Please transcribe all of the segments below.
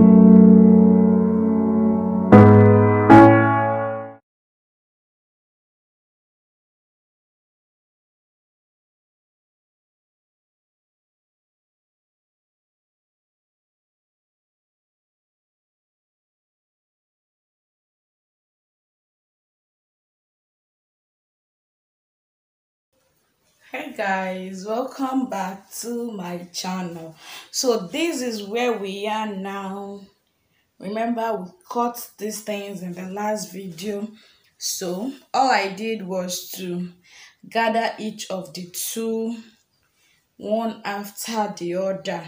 thank you hey guys welcome back to my channel. So this is where we are now. Remember we cut these things in the last video. So all i did was to gather each of the two one after the other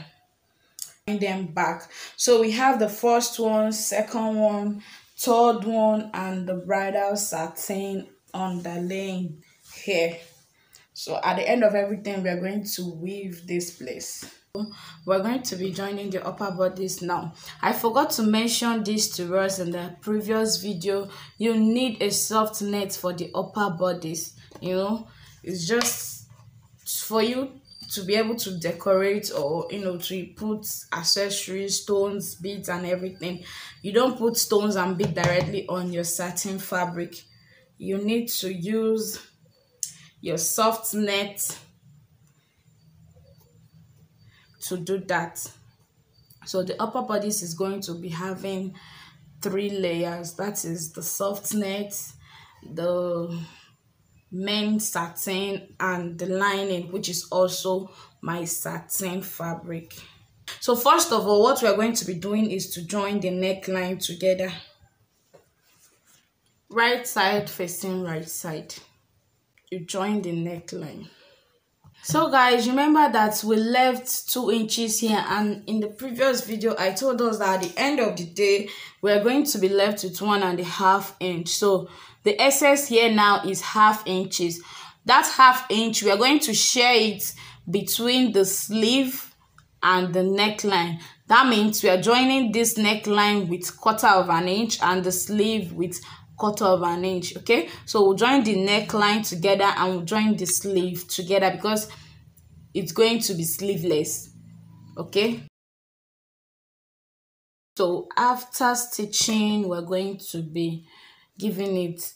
bring them back. So we have the first one second one third one and the bridal satin underlaying here so at the end of everything, we are going to weave this place. We're going to be joining the upper bodice now. I forgot to mention this to us in the previous video. You need a soft net for the upper bodice. You know, it's just for you to be able to decorate or you know to put accessories stones beads and everything you don't put stones and bead directly on your satin fabric you need to use your soft net to do that. So the upper bodice is going to be having three layers. That is the soft net the main satin and the lining which is also my satin fabric. So first of all what we're going to be doing is to join the neckline together. Right side facing right side you join the neckline. So guys remember that we left two inches here and in the previous video i told us that at the end of the day we're going to be left with one and a half inch. So the excess here now is half inches. That half inch we are going to share it between the sleeve and the neckline. That means we are joining this neckline with quarter of an inch and the sleeve with quarter of an inch okay? So we'll join the neckline together and we'll join the sleeve together because it's going to be sleeveless okay? So after stitching we're going to be giving it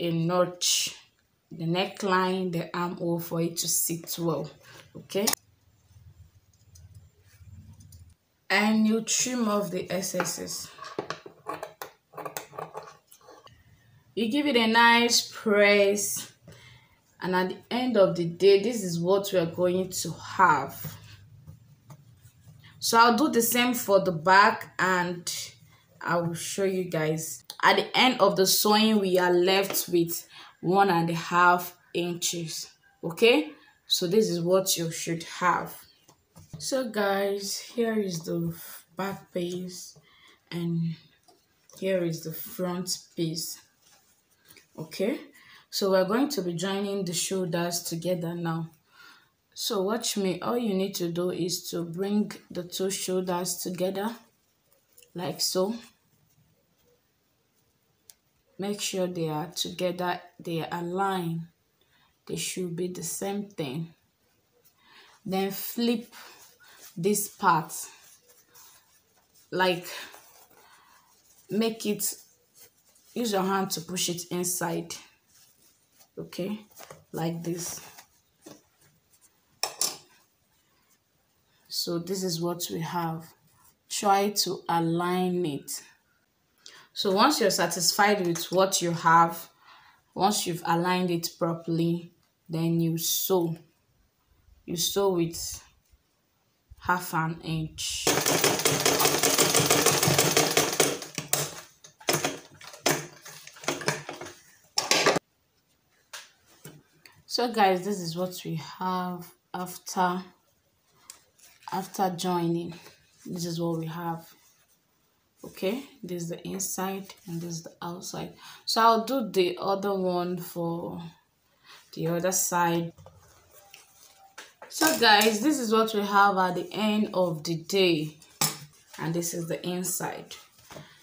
a notch the neckline the armhole for it to sit well okay? And you trim off the excesses you give it a nice press and at the end of the day this is what we are going to have. So i'll do the same for the back and i will show you guys. At the end of the sewing we are left with one and a half inches okay? So this is what you should have. So guys here is the back piece and here is the front piece okay? So we're going to be joining the shoulders together now. So watch me. All you need to do is to bring the two shoulders together like so. Make sure they are together they align they should be the same thing. Then flip this part. Like make it use your hand to push it inside okay? Like this. So this is what we have. Try to align it. So once you're satisfied with what you have once you've aligned it properly then you sew. You sew with half an inch so guys this is what we have after after joining. This is what we have. Okay? This is the inside and this is the outside. So i'll do the other one for the other side. So guys this is what we have at the end of the day. And this is the inside.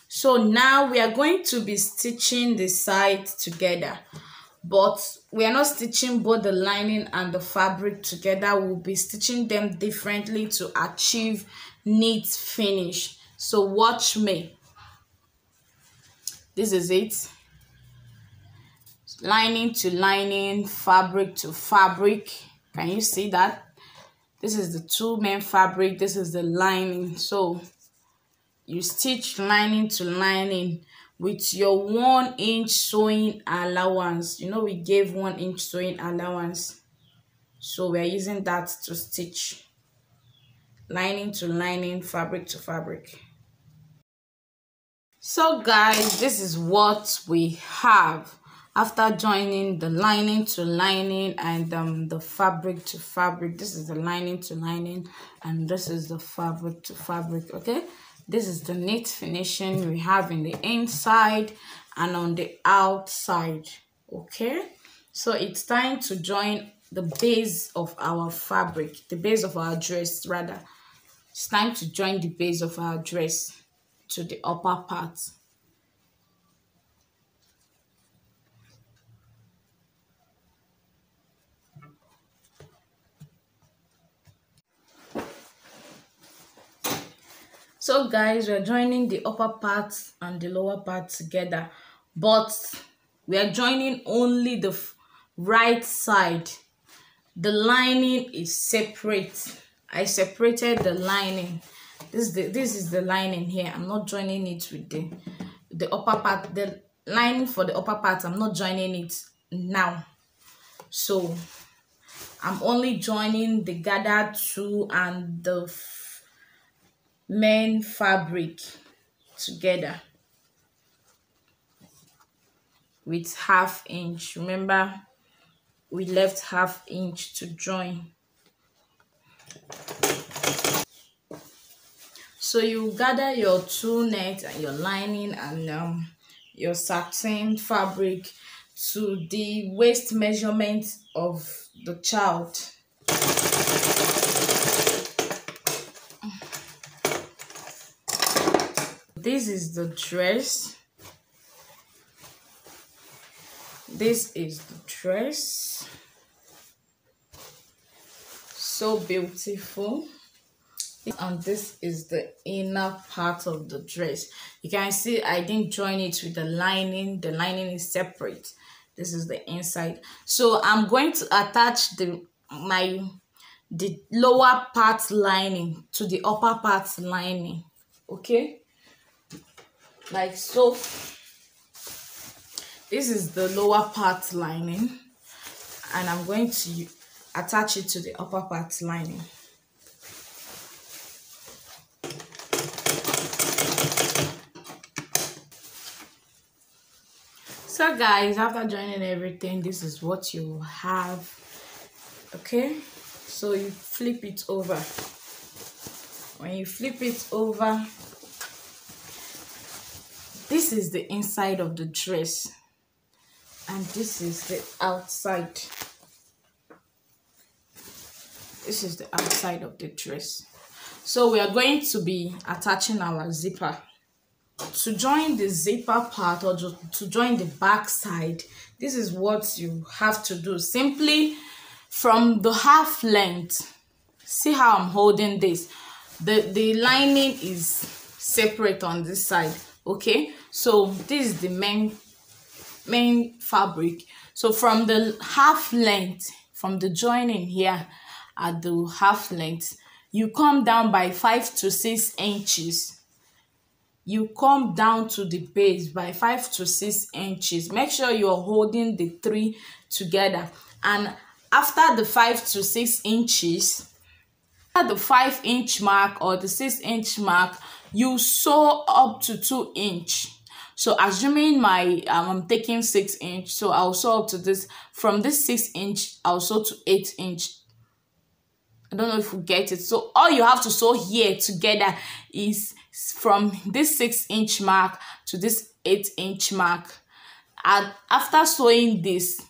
So now we are going to be stitching the side together but we are not stitching both the lining and the fabric together. We'll be stitching them differently to achieve neat finish. So watch me. This is it. Lining to lining fabric to fabric. Can you see that? This is the two main fabric. This is the lining. So you stitch lining to lining with your one inch sewing allowance. You know we gave one inch sewing allowance. So we're using that to stitch lining to lining fabric to fabric. So guys this is what we have. After joining the lining to lining and um, the fabric to fabric this is the lining to lining and this is the fabric to fabric okay this is the neat finishing we have in the inside and on the outside okay? So it's time to join the base of our fabric the base of our dress rather. It's time to join the base of our dress to the upper part so guys we're joining the upper part and the lower part together but we are joining only the right side. The lining is separate. I separated the lining. This is the this is the lining here. I'm not joining it with the the upper part the lining for the upper part i'm not joining it now. So i'm only joining the gathered two and the main fabric together with half inch. Remember we left half inch to join. So you gather your two net and your lining and um, your satin fabric to the waist measurement of the child this is the dress. This is the dress. So beautiful. And this is the inner part of the dress. You can see i didn't join it with the lining. The lining is separate. This is the inside. So i'm going to attach the my the lower part lining to the upper part lining. Okay like so this is the lower part lining and I'm going to attach it to the upper part lining. So guys after joining everything this is what you have okay? So you flip it over. When you flip it over this is the inside of the dress. And this is the outside. This is the outside of the dress. So we are going to be attaching our zipper. To join the zipper part or to join the back side this is what you have to do. Simply from the half length see how i'm holding this? The the lining is separate on this side okay so this is the main main fabric. So from the half length from the joining here at the half length you come down by five to six inches. You come down to the base by five to six inches. Make sure you're holding the three together. And after the five to six inches at the five inch mark or the six inch mark you sew up to two inch so assuming my um, I'm taking six inch, so I'll sew up to this. From this six inch, I'll sew to eight inch. I don't know if you get it. So all you have to sew here together is from this six inch mark to this eight inch mark. And after sewing this,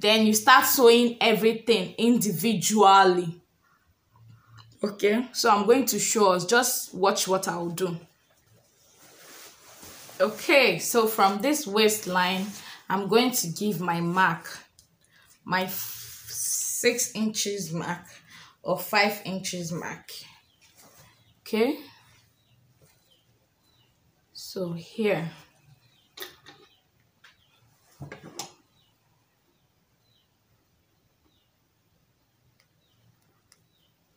then you start sewing everything individually. Okay, so I'm going to show us. Just watch what I'll do. Okay so from this waistline i'm going to give my mark. My six inches mark or five inches mark. Okay? So here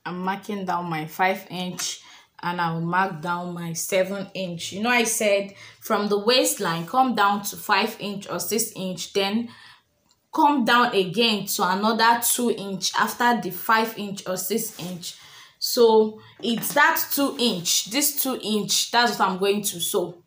I'm marking down my 5 inch and I'll mark down my 7 inch. You know I said from the waistline come down to 5 inch or 6 inch then come down again to another 2 inch after the 5 inch or 6 inch. So it's that 2 inch, this 2 inch, that's what I'm going to sew.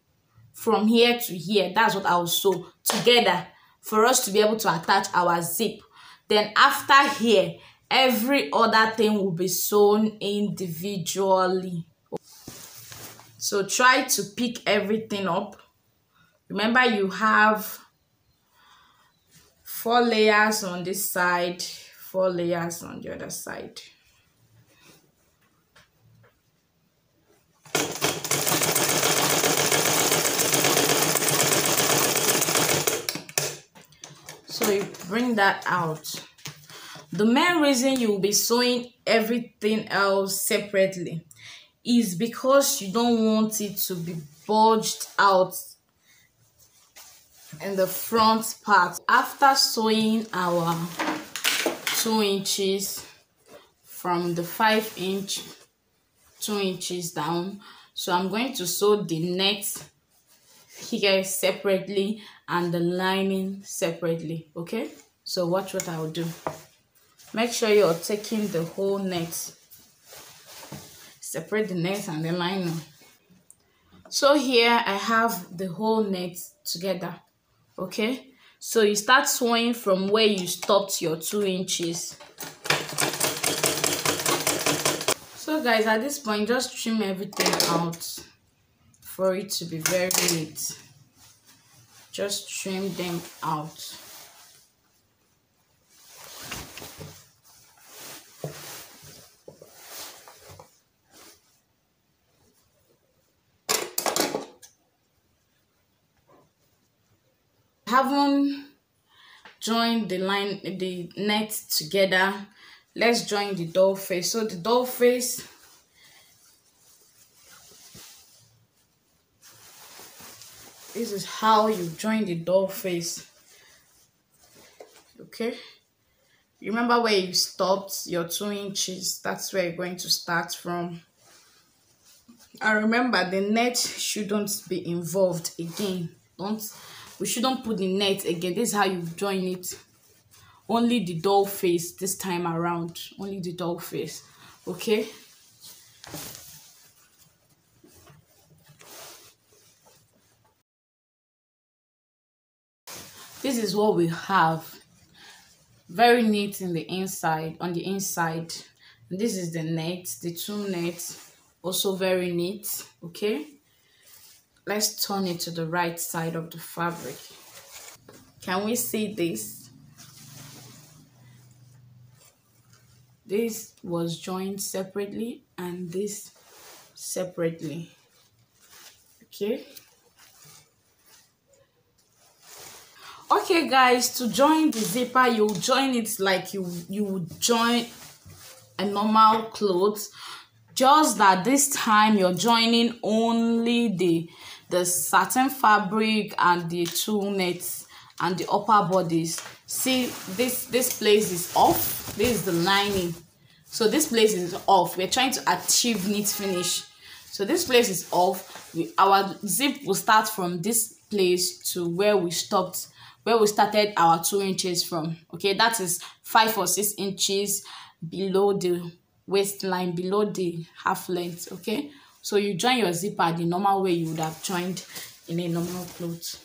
From here to here, that's what I'll sew together for us to be able to attach our zip. Then after here, every other thing will be sewn individually. So try to pick everything up. Remember you have four layers on this side four layers on the other side. So you bring that out the main reason you will be sewing everything else separately is because you don't want it to be bulged out in the front part. After sewing our 2 inches from the 5 inch 2 inches down, so I'm going to sew the net here separately and the lining separately okay so watch what I'll do make sure you're taking the whole net. Separate the net and the lining so here I have the whole net together okay? So you start sewing from where you stopped your two inches. So guys at this point just trim everything out for it to be very neat. Just trim them out haven't joined the line the net together. Let's join the doll face. So the doll face this is how you join the doll face. Okay? Remember where you stopped your two inches? That's where you're going to start from. And remember the net shouldn't be involved again. Don't we shouldn't put the net again. This is how you join it. Only the doll face this time around. Only the doll face. Okay? This is what we have. Very neat in the inside on the inside. This is the net the two nets also very neat. Okay let's turn it to the right side of the fabric. Can we see this? This was joined separately and this separately. Okay. Okay guys to join the zipper you join it like you you would join a normal clothes. Just that this time you're joining only the the satin fabric and the two nets and the upper bodies. See this this place is off. This is the lining. So this place is off. We're trying to achieve neat finish. So this place is off. We, our zip will start from this place to where we stopped where we started our two inches from. Okay that is five or six inches below the waistline below the half length. Okay so you join your zipper the normal way you would have joined in a normal clothes.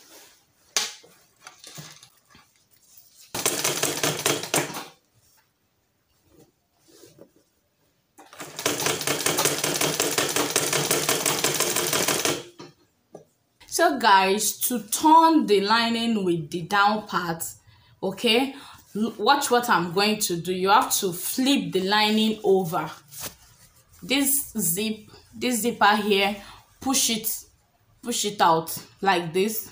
So guys, to turn the lining with the down part, okay, watch what I'm going to do. You have to flip the lining over. This zip this zipper here push it push it out like this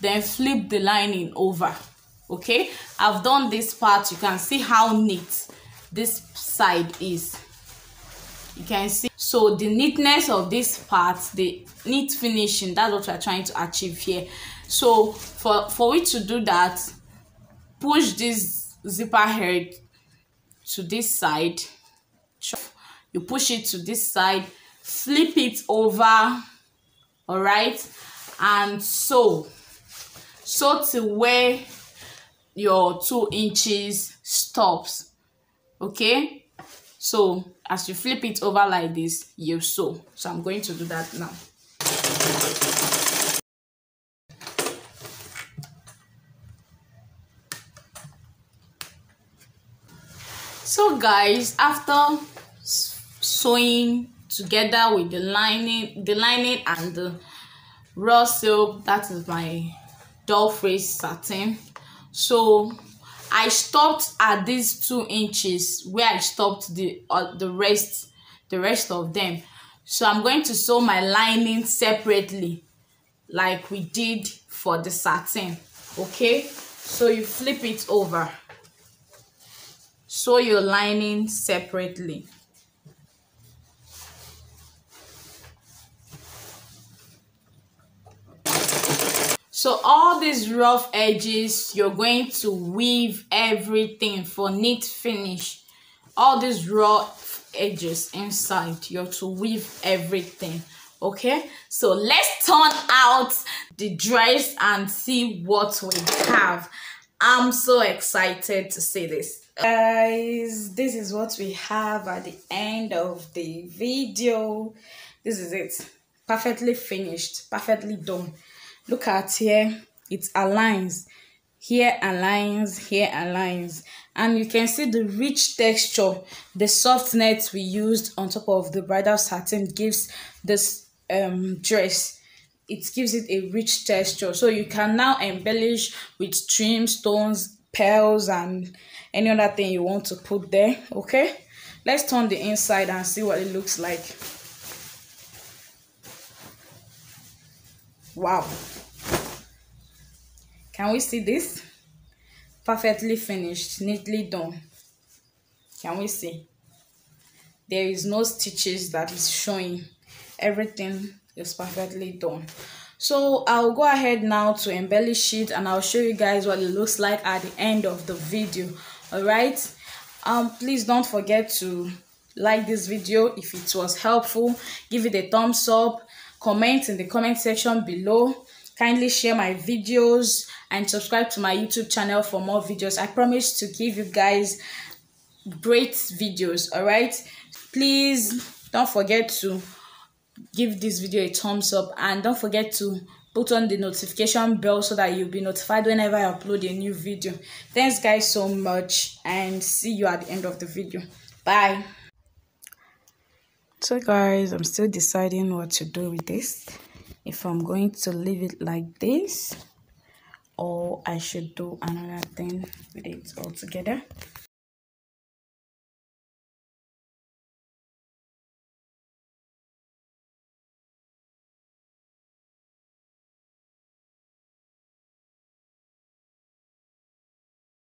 then flip the lining over okay? I've done this part you can see how neat this side is. You can see so the neatness of this part the neat finishing that's what we're trying to achieve here. So for for it to do that push this zipper head to this side you push it to this side flip it over all right? And sew. Sew to where your two inches stops okay? So as you flip it over like this you sew. So i'm going to do that now. So guys after sewing together with the lining the lining and the raw silk that is my doll face satin. So i stopped at these two inches where i stopped the uh, the rest the rest of them. So i'm going to sew my lining separately like we did for the satin okay? So you flip it over. Sew your lining separately so all these rough edges you're going to weave everything for neat finish. All these rough edges inside you're to weave everything okay? So let's turn out the dress and see what we have. I'm so excited to see this. Guys this is what we have at the end of the video. This is it. Perfectly finished. Perfectly done look at here. It aligns. Here aligns here aligns. And you can see the rich texture the softness we used on top of the bridal satin gives this um dress. It gives it a rich texture. So you can now embellish with trim stones pearls and any other thing you want to put there okay? Let's turn the inside and see what it looks like. Wow can we see this? Perfectly finished neatly done. Can we see? There is no stitches that is showing. Everything is perfectly done. So i'll go ahead now to embellish it and i'll show you guys what it looks like at the end of the video all right um please don't forget to like this video if it was helpful. Give it a thumbs up. Comment in the comment section below. Kindly share my videos and subscribe to my youtube channel for more videos. I promise to give you guys great videos all right please don't forget to give this video a thumbs up and don't forget to put on the notification bell so that you'll be notified whenever i upload a new video. Thanks guys so much and see you at the end of the video. Bye. So guys i'm still deciding what to do with this. If i'm going to leave it like this or i should do another thing. With it all together